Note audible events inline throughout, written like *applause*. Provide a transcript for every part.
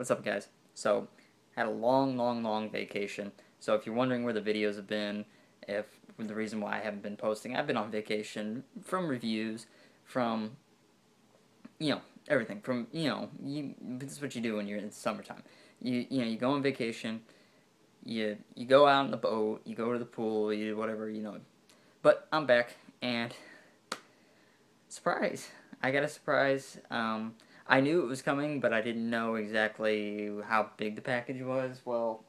What's up, guys? So, had a long, long, long vacation. So, if you're wondering where the videos have been, if the reason why I haven't been posting, I've been on vacation from reviews, from, you know, everything. From, you know, you, this is what you do when you're in summertime. You, you know, you go on vacation, you, you go out on the boat, you go to the pool, you do whatever, you know. But I'm back, and surprise! I got a surprise. Um, I knew it was coming, but I didn't know exactly how big the package was. Well,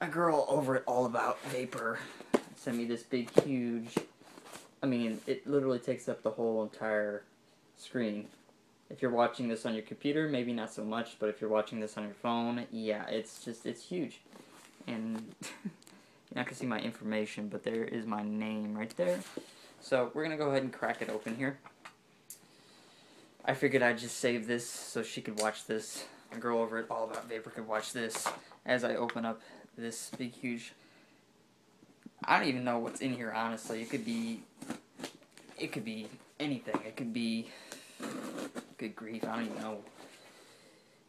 a girl over at All About Vapor sent me this big, huge. I mean, it literally takes up the whole entire screen. If you're watching this on your computer, maybe not so much, but if you're watching this on your phone, yeah, it's just, it's huge. And *laughs* you're not going to see my information, but there is my name right there. So we're going to go ahead and crack it open here. I figured I'd just save this so she could watch this. A girl over at All About Vapor could watch this as I open up this big, huge... I don't even know what's in here, honestly. It could be... It could be anything. It could be... Good grief, I don't even know.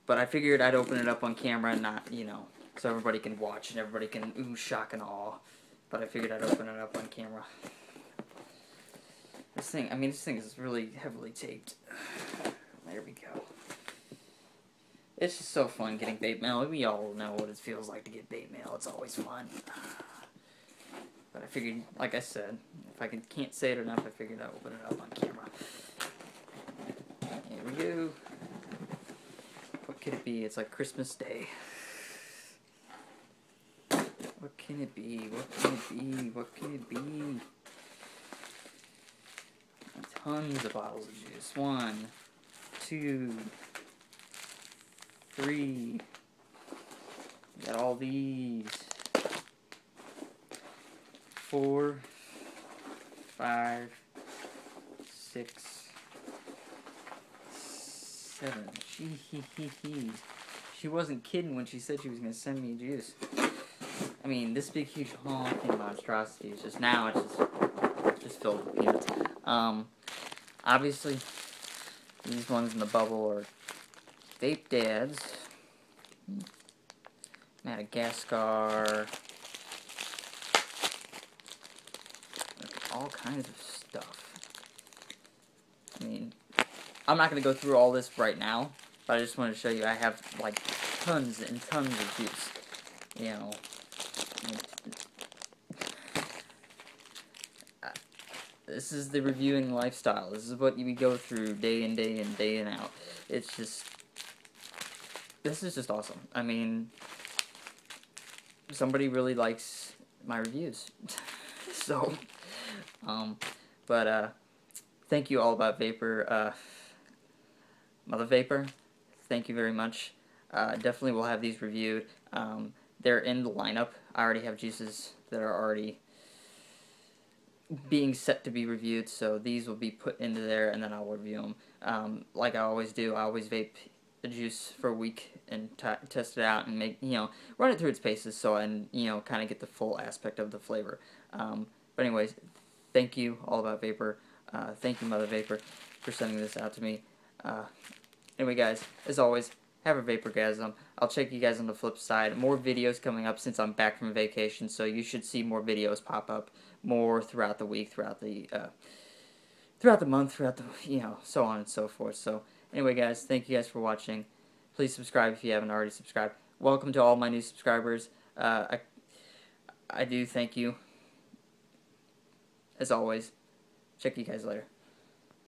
But I figured I'd open it up on camera and not, you know, so everybody can watch and everybody can ooh, shock and awe. But I figured I'd open it up on camera. This thing, I mean, this thing is really heavily taped. *sighs* There we go. It's just so fun getting vape mail. We all know what it feels like to get vape mail. It's always fun. *sighs* But I figured, like I said, if I can, can't say it enough, I figured I'd open it up on camera. Here we go. What could it be? It's like Christmas Day. What can it be? What can it be? What can it be? Tons of bottles of juice. One, two, three. Got all these. Four, five, six, seven. She he he he. She wasn't kidding when she said she was gonna send me juice. I mean, this big huge honking monstrosity is just now it's just just filled with peanuts. Um, obviously these ones in the bubble are Vape Dads, Madagascar, all kinds of stuff. I mean, I'm not going to go through all this right now, but I just want to show you I have like tons and tons of juice. You know, this is the reviewing lifestyle. This is what we go through day in, day in, day in out. It's just, this is just awesome. I mean, somebody really likes my reviews. *laughs* so, um, but, uh, thank you all about Vapor, uh, Mother Vapor, thank you very much. Uh, definitely will have these reviewed. Um, they're in the lineup. I already have juices that are already being set to be reviewed, so these will be put into there and then I'll review them. Um, like I always do, I always vape the juice for a week and test it out and make, you know, run it through its paces so I, you know, kind of get the full aspect of the flavor. Um, but anyways, thank you, All About Vapor. Uh, thank you, Mother Vapor, for sending this out to me. Uh, anyway, guys, as always, have a vaporgasm. I'll check you guys on the flip side. More videos coming up since I'm back from vacation, so you should see more videos pop up more throughout the week, throughout the uh, throughout the month, throughout the you know so on and so forth. So anyway, guys, thank you guys for watching. Please subscribe if you haven't already subscribed. Welcome to all my new subscribers. Uh, I I do thank you. As always, check you guys later.